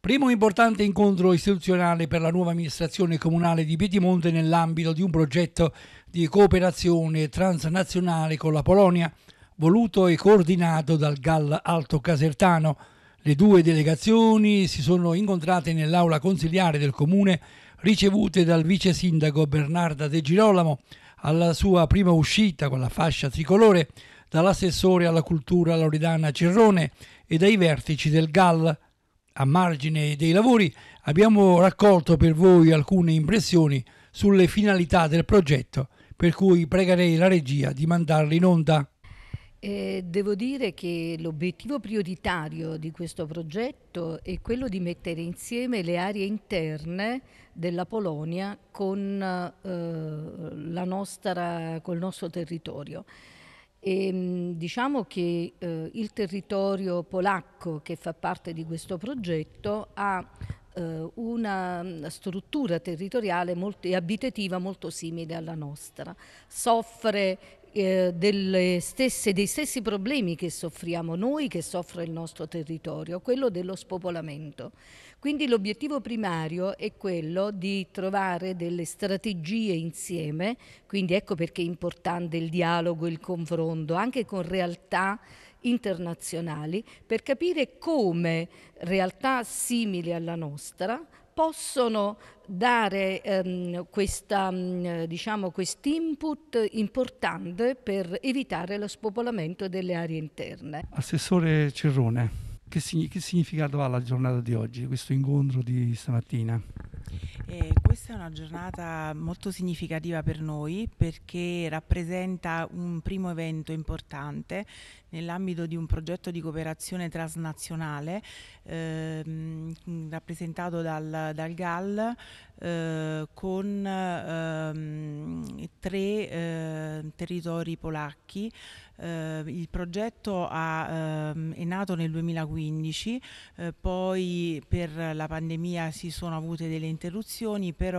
Primo importante incontro istituzionale per la nuova amministrazione comunale di Piedimonte nell'ambito di un progetto di cooperazione transnazionale con la Polonia, voluto e coordinato dal GAL Alto Casertano. Le due delegazioni si sono incontrate nell'aula consiliare del comune, ricevute dal vice sindaco Bernarda De Girolamo alla sua prima uscita con la fascia tricolore, dall'assessore alla cultura Loredana Cerrone e dai vertici del GAL a margine dei lavori abbiamo raccolto per voi alcune impressioni sulle finalità del progetto, per cui pregherei la regia di mandarle in onda. Eh, devo dire che l'obiettivo prioritario di questo progetto è quello di mettere insieme le aree interne della Polonia con, eh, nostra, col nostro territorio. E, ehm, diciamo che eh, il territorio polacco che fa parte di questo progetto ha eh, una struttura territoriale molto, e abitativa molto simile alla nostra. Soffre eh, stesse, dei stessi problemi che soffriamo noi, che soffre il nostro territorio, quello dello spopolamento. Quindi l'obiettivo primario è quello di trovare delle strategie insieme, quindi ecco perché è importante il dialogo, il confronto, anche con realtà internazionali, per capire come realtà simili alla nostra possono dare ehm, questa, mm, diciamo, input importante per evitare lo spopolamento delle aree interne. Assessore Cerrone. Che, che, significato ha la giornata di oggi, questo incontro di stamattina? Eh, questa è una giornata molto significativa per noi perché rappresenta un primo evento importante nell'ambito di un progetto di cooperazione transnazionale ehm, rappresentato dal, dal GAL eh, con ehm, tre eh, territori polacchi. Eh, il progetto ha, ehm, è nato nel 2015, eh, poi per la pandemia si sono avute delle interruzioni, però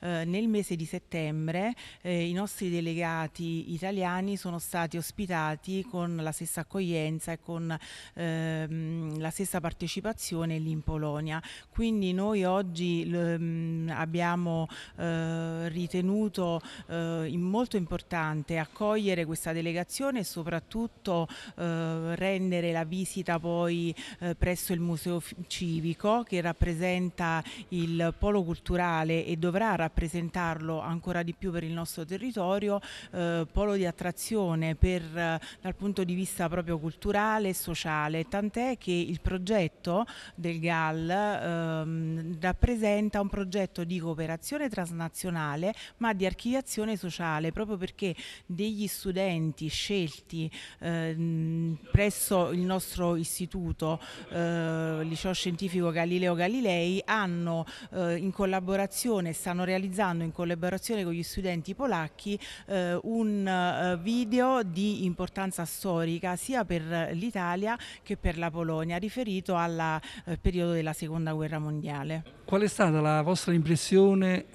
eh, nel mese di settembre eh, i nostri delegati italiani sono stati ospitati con la stessa accoglienza e con ehm, la stessa partecipazione lì in Polonia. Quindi noi oggi ehm, abbiamo eh, ritenuto eh, molto importante accogliere questa delegazione soprattutto eh, rendere la visita poi eh, presso il Museo Civico che rappresenta il polo culturale e dovrà rappresentarlo ancora di più per il nostro territorio, eh, polo di attrazione per, dal punto di vista proprio culturale e sociale, tant'è che il progetto del GAL ehm, rappresenta un progetto di cooperazione transnazionale ma di archiviazione sociale proprio perché degli studenti scelti scelti eh, presso il nostro istituto, eh, Liceo Scientifico Galileo Galilei, hanno eh, in collaborazione, stanno realizzando in collaborazione con gli studenti polacchi eh, un eh, video di importanza storica sia per l'Italia che per la Polonia, riferito al eh, periodo della Seconda Guerra Mondiale. Qual è stata la vostra impressione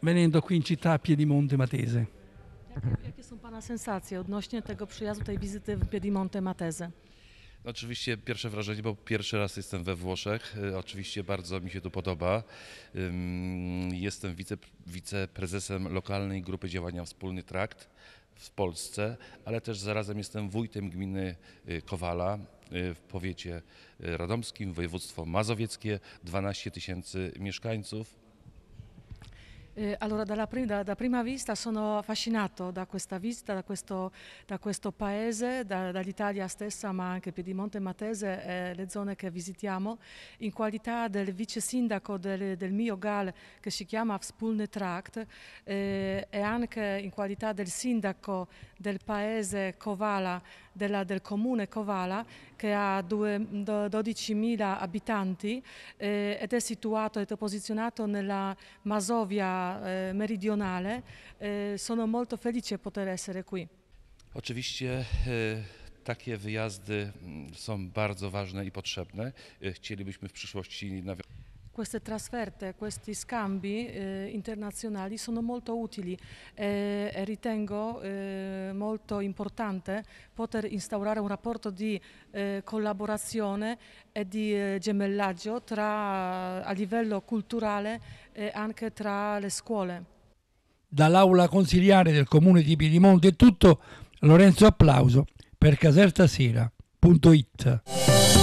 venendo qui in città a Piedimonte Matese? Jakie, są Pana sensacje odnośnie tego przyjazdu, tej wizyty w Piedimonte Mateze? Oczywiście pierwsze wrażenie, bo pierwszy raz jestem we Włoszech. Y, oczywiście bardzo mi się tu podoba. Jestem wice, wiceprezesem lokalnej grupy działania Wspólny Trakt w Polsce, ale też zarazem jestem wójtem gminy y, Kowala y, w powiecie radomskim, województwo mazowieckie, 12 tysięcy mieszkańców. Eh, allora, dalla, da, da, prima vista sono affascinato da questa visita, da questo, da questo paese, da, dall'Italia stessa, ma anche Piedimonte Matese e le zone che visitiamo, in qualità del vice sindaco del, del mio GAL che si chiama Wspólny Tract eh, e anche in qualità del sindaco del paese Covala, della, del comune Covala, che ha 12.000 abitanti eh, ed è situato ed è posizionato nella Masovia e, meridionale. E, sono molto felice poter essere qui. Oczywiście e, takie wyjazdy mm, są bardzo ważne i potrzebne. Chcielibyśmy w przyszłości nawiązać queste trasferte, questi scambi eh, internazionali sono molto utili e, e ritengo eh, molto importante poter instaurare un rapporto di eh, collaborazione e di eh, gemellaggio tra, a livello culturale e anche tra le scuole. Dall'aula consiliare del comune di Piedimonte è tutto. Lorenzo Applauso per casertasera.it